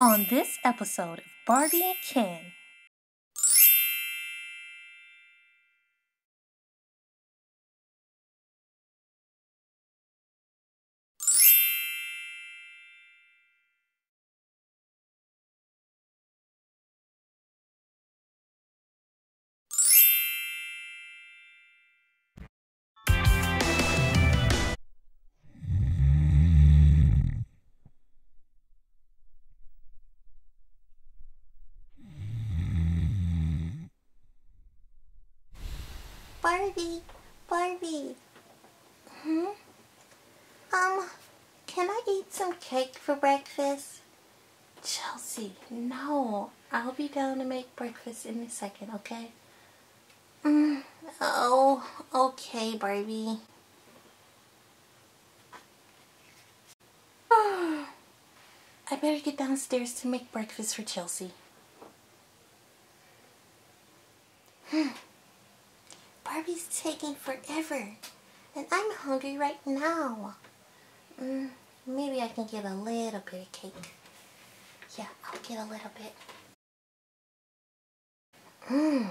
On this episode of Barbie and Ken. Barbie, Barbie. Hmm? Um, can I eat some cake for breakfast? Chelsea, no. I'll be down to make breakfast in a second, okay? Mm, oh, okay, Barbie. I better get downstairs to make breakfast for Chelsea. Barbie's taking forever. And I'm hungry right now. Mm, maybe I can get a little bit of cake. Yeah, I'll get a little bit. Mmm.